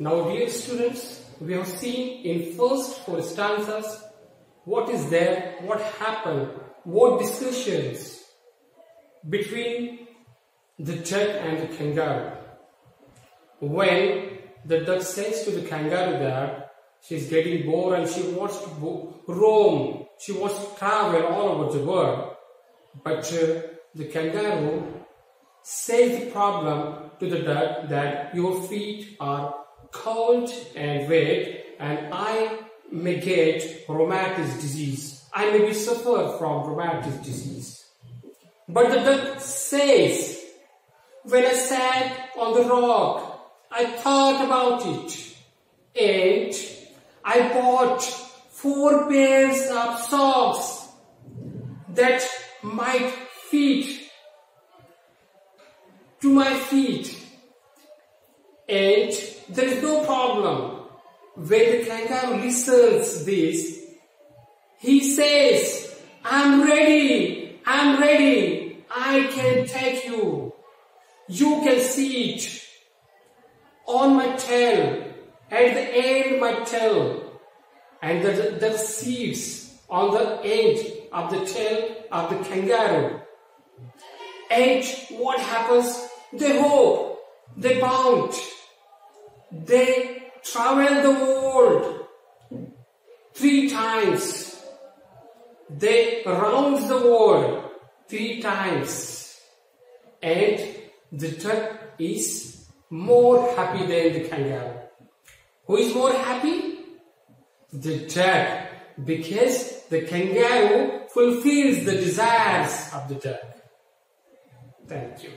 Now dear students, we have seen in first four stanzas what is there, what happened, what discussions between the duck and the kangaroo. When the duck says to the kangaroo that she's getting bored and she wants to roam, she wants to travel all over the world, but uh, the kangaroo says the problem to the duck that your feet are cold and wet and I may get rheumatic disease. I may be suffer from rheumatic disease. But the duck says, when I sat on the rock, I thought about it and I bought four pairs of socks that might fit to my feet and there is no problem. When the kangaroo listens this, he says, I'm ready, I'm ready, I can take you. You can see it on my tail, at the end my tail, and the, the seeds on the end of the tail of the kangaroo. And what happens? They hope, they bound, they travel the world three times. They round the world three times. And the duck is more happy than the kangaroo. Who is more happy? The duck. Because the kangaroo fulfills the desires of the duck. Thank you.